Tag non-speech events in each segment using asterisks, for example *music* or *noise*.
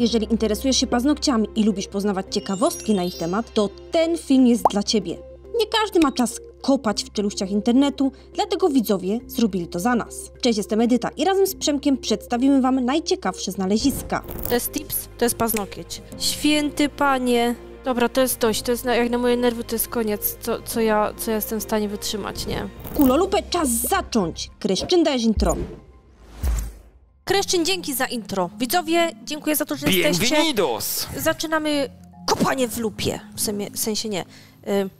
Jeżeli interesujesz się paznokciami i lubisz poznawać ciekawostki na ich temat, to ten film jest dla Ciebie. Nie każdy ma czas kopać w czeluściach internetu, dlatego widzowie zrobili to za nas. Cześć, jestem Edyta i razem z Przemkiem przedstawimy Wam najciekawsze znaleziska. To jest tips, to jest paznokieć. Święty panie. Dobra, to jest dość, to jest na, jak na moje nerwy to jest koniec, co, co, ja, co ja jestem w stanie wytrzymać, nie? Kulolupę, czas zacząć! Kryszczyn, dajesz intro. Kryszczyn, dzięki za intro. Widzowie, dziękuję za to, że jesteście. Bienvenidos! Zaczynamy kopanie w lupie. W, sensie nie. Y,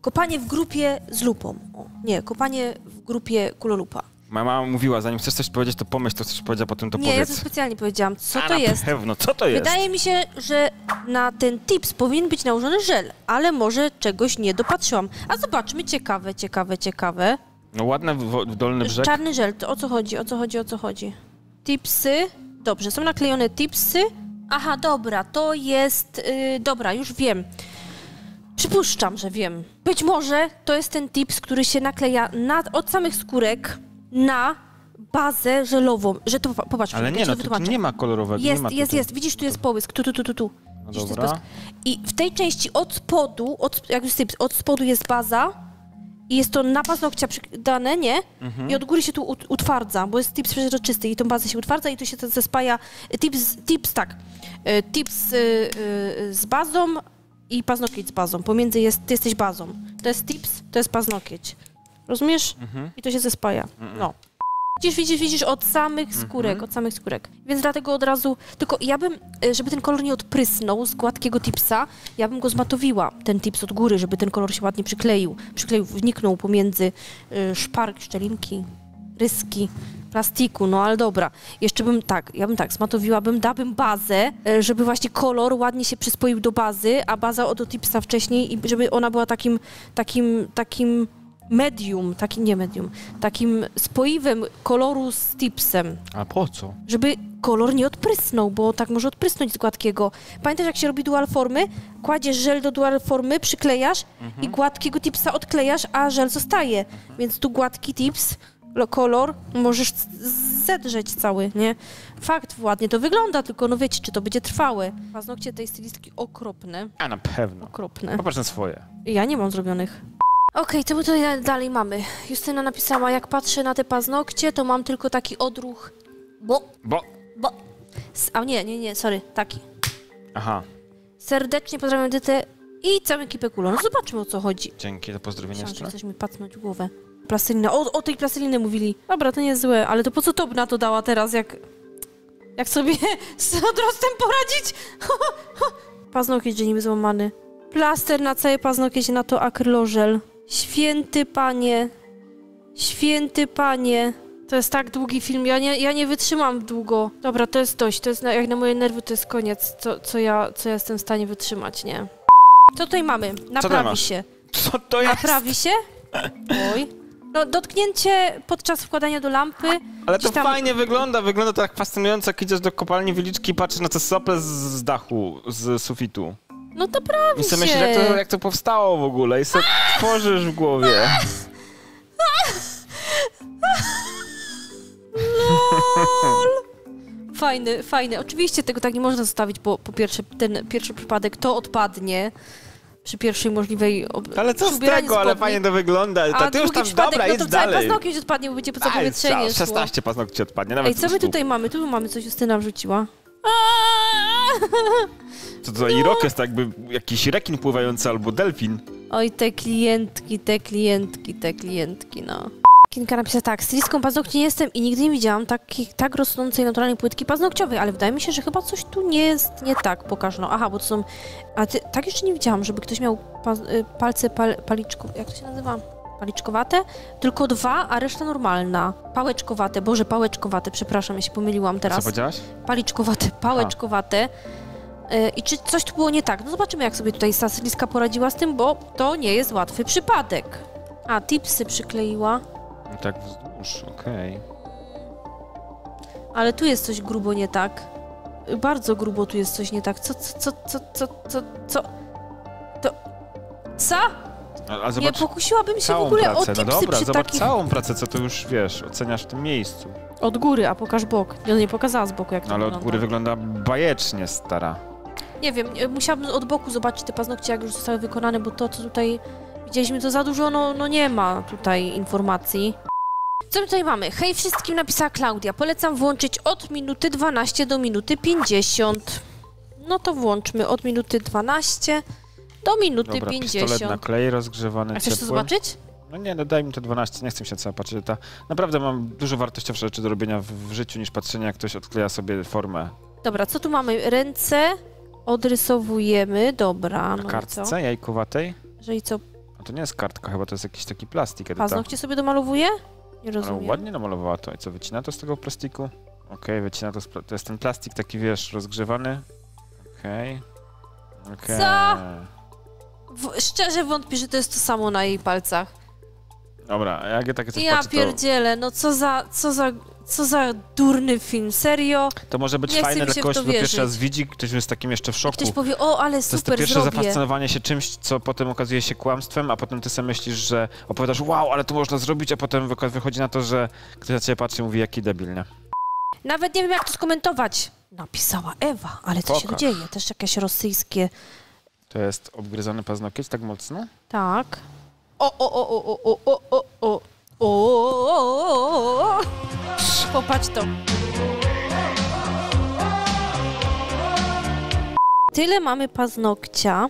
kopanie w grupie z lupą. O, nie, kopanie w grupie kulolupa. Moja mama mówiła, zanim chcesz coś powiedzieć, to pomyśl, to chcesz powiedzieć, a potem to nie, ja powiedz. to specjalnie powiedziałam. Co A to na jest? pewno, co to jest? Wydaje mi się, że na ten tips powinien być nałożony żel, ale może czegoś nie dopatrzyłam. A zobaczmy, ciekawe, ciekawe, ciekawe. No ładny w, w dolny brzeg. Czarny żel, to o co chodzi, o co chodzi, o co chodzi? Tipsy, dobrze, są naklejone tipsy. Aha, dobra, to jest, yy, dobra, już wiem. Przypuszczam, że wiem. Być może to jest ten tips, który się nakleja na, od samych skórek na bazę żelową. Że to, popatrz, Ale nie, no tu, tu wytłumaczę. nie ma kolorowego. nie Jest, ma jest, tutaj. jest. Widzisz, tu jest połysk. Tu, tu, tu, tu, tu. No to dobra. I w tej części od spodu, od, jak już syp, od spodu jest baza i jest to na paznokcia dane, nie? Mhm. I od góry się tu ut- utwardza, bo jest tips przeźroczysty i tą bazę się utwardza i tu się to zespaja. Tips, tips tak. E, Tips y, y, z bazą i paznokieć z bazą. Pomiędzy jest, ty jesteś bazą. To jest tips, to jest paznokieć. Rozumiesz? Mhm. I to się zespaja. No. Widzisz, widzisz, widzisz od samych skórek, Mhm. od samych skórek. Więc dlatego od razu, tylko ja bym, e, żeby ten kolor nie odprysnął z gładkiego tipsa, ja bym go zmatowiła, ten tips od góry, żeby ten kolor się ładnie przykleił. Przykleił, wniknął pomiędzy y, szpark, szczelinki, ryski, plastiku, no ale dobra. Jeszcze bym tak, ja bym tak, zmatowiłabym, dałabym bazę, e, żeby właśnie kolor ładnie się przyspoił do bazy, a baza od tipsa wcześniej i żeby ona była takim, takim, takim medium, takim, nie medium, takim spoiwem koloru z tipsem, A po co? żeby kolor nie odprysnął, bo tak może odprysnąć z gładkiego. Pamiętasz, jak się robi dual formy? Kładziesz żel do dual formy, przyklejasz i gładkiego tipsa odklejasz, a żel zostaje. Więc tu gładki tips, lo- kolor, możesz zedrzeć cały, nie? Fakt, ładnie to wygląda, tylko no wiecie, czy to będzie trwałe. Paznokcie tej stylistki okropne, A na pewno. okropne. Popatrz na swoje. Ja nie mam zrobionych. Okej, co my tutaj dalej mamy? Justyna napisała, jak patrzę na te paznokcie, to mam tylko taki odruch. Bo, Bo... bo. A nie, nie, nie, sorry, taki. Aha, Serdecznie pozdrawiam Edytę i całą ekipę kulą. No zobaczmy o co chodzi. dzięki za że jeszcze. chcesz mi pacnąć w głowę. Plastelina. O, o tej plasteliny mówili. Dobra, to nie jest złe, ale to po co to na to dała teraz, jak... Jak sobie *laughs* z odrostem poradzić? *laughs* Paznokieć, że niby złamany. Plaster na całe paznokieć, na to akrylożel. Święty panie. Święty panie. To jest tak długi film, ja nie, ja nie wytrzymam długo. Dobra, to jest dość, to jest na, jak na moje nerwy to jest koniec, co, co, ja, co ja jestem w stanie wytrzymać, nie? Co tutaj mamy? Naprawi masz? się. Co to jest? Naprawi się? Oj. No, dotknięcie podczas wkładania do lampy. Ale to tam- fajnie wygląda, wygląda to tak fascynująco, jak idziesz do kopalni wyliczki i patrzysz na te sople z dachu, z sufitu. No to prawi I się. myślisz, jak to, jak to powstało w ogóle i sobie tworzysz w głowie. Fajny, fajny. Oczywiście tego tak nie można zostawić, bo po pierwsze ten pierwszy przypadek to odpadnie przy pierwszej możliwej ob... Ale co z tego, ale fajnie to wygląda. A To ty już tam, przypadek, dobra, no idź to cały dalej. paznokieć odpadnie, bo będzie po co Aj, powietrzenie szło. 16 paznokci odpadnie, nawet Ej, co my 200. tutaj mamy? Tu mamy coś, Justyna wrzuciła. Co *laughs* *laughs* to za irokes, tak jakby jakiś rekin pływający albo delfin. Oj, te klientki, te klientki, te klientki, no. Kinka napisała tak, stylistką paznokci nie jestem i nigdy nie widziałam takiej, tak rosnącej naturalnej płytki paznokciowej, ale wydaje mi się, że chyba coś tu nie jest nie tak, pokaż no. Aha, bo to są, a ty, tak jeszcze nie widziałam, żeby ktoś miał pa, y, palce pal, jak to się nazywa? Paliczkowate? Tylko dwa, a reszta normalna. Pałeczkowate, boże, pałeczkowate, przepraszam, ja się pomyliłam Co teraz. powiedziałaś? Paliczkowate, pałeczkowate. I czy coś tu było nie tak? No zobaczymy, jak sobie tutaj Sasyliska poradziła z tym, bo to nie jest łatwy przypadek. A, tipsy przykleiła, No tak wzdłuż, okej. ale tu jest coś grubo nie tak. Bardzo grubo tu jest coś nie tak. Co, co, co, co, co, co, co? To... Co? A, a Nie zobacz pokusiłabym się w ogóle pracę. o No tipsy dobra, przy zobacz takich... całą pracę, co tu już, wiesz, oceniasz w tym miejscu. Od góry, a pokaż bok. Ja nie pokazała z boku, jak to No ale od góry wygląda bajecznie, stara. Nie wiem, e, musiałabym od boku zobaczyć te paznokcie, jak już zostały wykonane, bo to, co tutaj widzieliśmy, to za dużo, no, no nie ma tutaj informacji. Co my tutaj mamy? Hej wszystkim, napisała Klaudia. Polecam włączyć od minuty 12 do minuty 50. No to włączmy od minuty 12 do minuty Dobra, 50. pistolet na klej rozgrzewany A chcesz to zobaczyć? No nie, no daj mi to 12, nie chcę się cała patrzeć. Ta... Naprawdę mam dużo wartościowsze rzeczy do robienia w, w życiu niż patrzenie, jak ktoś odkleja sobie formę Dobra, co tu mamy? Ręce odrysowujemy, dobra. na No kartce jajkowatej. Że i co, A to nie jest kartka, chyba to jest jakiś taki plastik. edyta. paznokcie sobie domalowuje? Nie Ale rozumiem. ładnie namalowała to. I co, wycina to z tego plastiku? Okej, wycina to z pla- To jest ten plastik taki, wiesz, rozgrzewany. Okej. Okej. Co? W, szczerze wątpię, że to jest to samo na jej palcach. Dobra, a jak ja takie coś Ja patrzę, to, pierdzielę, no co za, co za, co za durny film, serio? to może być Nie fajne dla kogoś, to kto pierwszy raz widzi, ktoś jest takim jeszcze w szoku. Ktoś powie, o, ale To jest to super, pierwsze zrobię. zafascynowanie się czymś, co potem okazuje się kłamstwem, a potem ty sobie myślisz, że opowiadasz, wow, ale to można zrobić, a potem wychodzi na to, że ktoś na ciebie patrzy i mówi, jaki debil, nie? Nawet nie wiem, jak to skomentować. Napisała Ewa, ale co się dzieje? Też jakieś rosyjskie... To jest obgryzany paznokieć tak mocno? Tak. O, o, o, o, o, o, o, o, o. O, o, o, o. Popatrz to. Tyle mamy paznokcia.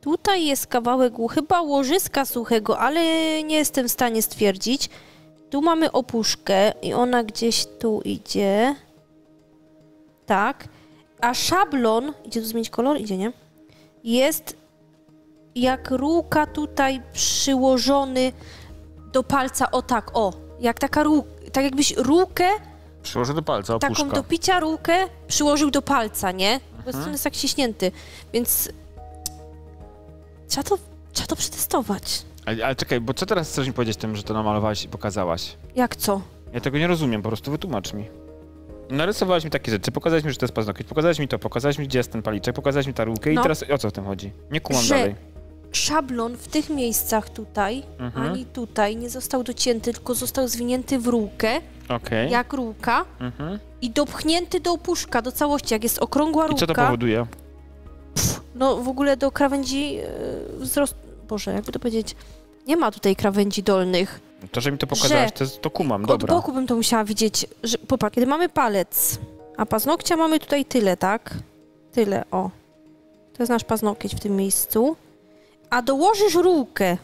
Tutaj jest kawałek chyba łożyska suchego, ale nie jestem w stanie stwierdzić. Tu mamy opuszkę i ona gdzieś tu idzie. Tak. A szablon, idzie tu zmienić kolor? Idzie, nie? Jest jak rółka tutaj przyłożony do palca, o tak, o. Jak taka rółka, tak jakbyś rółkę, Przyłożę do palca, opuszka. taką do picia rółkę przyłożył do palca, nie? Bo Mhm. jest tak ściśnięty, więc trzeba to, trzeba to przetestować. Ale, ale czekaj, bo co teraz chcesz mi powiedzieć tym, że to namalowałaś i pokazałaś? Jak co? Ja tego nie rozumiem, po prostu wytłumacz mi. Narysowałaś mi takie rzeczy, pokazałeś mi, że to jest paznokieć, pokazałeś mi to, pokazałeś mi, gdzie jest ten paliczek, pokazałeś mi ta rółkę No. i teraz o co w tym chodzi? Nie kumam Że- dalej. Szablon w tych miejscach tutaj, Mhm. ani tutaj nie został docięty, tylko został zwinięty w rółkę, Okej. jak rółka Mhm. i dopchnięty do opuszka, do całości. Jak jest okrągła I rółka... co to powoduje? No w ogóle do krawędzi yy, wzrost... Boże, jakby to powiedzieć... Nie ma tutaj krawędzi dolnych. To, że mi to pokazałaś, Że- to, jest- to kumam, Od dobra. boku bym to musiała widzieć. Że, popatrz, kiedy mamy palec, a paznokcia mamy tutaj tyle, tak? Tyle, o. To jest nasz paznokieć w tym miejscu. A dołożysz rółkę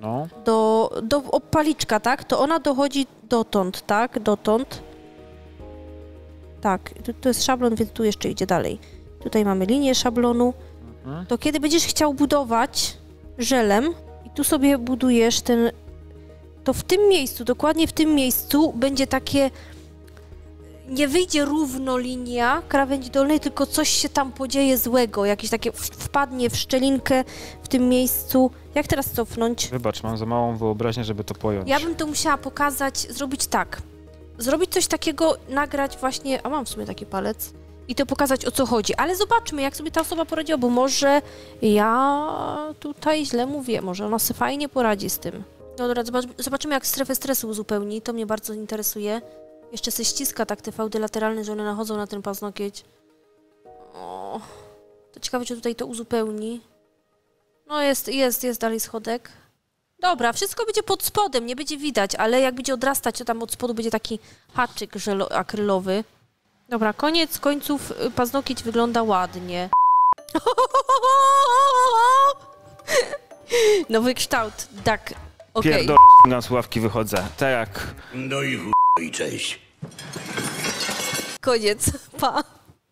No, do, do opaliczka, tak? To ona dochodzi dotąd, tak? Dotąd. Tak, tu, tu jest szablon, więc tu jeszcze idzie dalej. Tutaj mamy linię szablonu. Mhm. To kiedy będziesz chciał budować żelem i tu sobie budujesz ten, to w tym miejscu, dokładnie w tym miejscu będzie takie, nie wyjdzie równo linia krawędzi dolnej, tylko coś się tam podzieje złego, jakieś takie wpadnie w szczelinkę w tym miejscu. Jak teraz cofnąć? wybacz, mam za małą wyobraźnię, żeby to pojąć. Ja bym to musiała pokazać, zrobić tak. Zrobić coś takiego, nagrać właśnie, a mam w sumie taki palec, i to pokazać o co chodzi. Ale zobaczmy, jak sobie ta osoba poradziła, bo może ja tutaj źle mówię, może ona sobie fajnie poradzi z tym. Dobra, zobacz, zobaczymy, jak strefę stresu uzupełni, to mnie bardzo interesuje. Jeszcze se ściska tak te fałdy lateralne, że one nachodzą na ten paznokieć. O, to ciekawe, czy tutaj to uzupełni. No jest, jest, jest dalej schodek. Dobra, wszystko będzie pod spodem, nie będzie widać, ale jak będzie odrastać, to tam od spodu będzie taki haczyk żelo- akrylowy. Dobra, koniec końców y, paznokieć wygląda ładnie. *laughs* Nowy kształt, tak. Okej. Pierdol... na sławki wychodzę. Tak jak... No i chuj, cześć. Konec. Pa.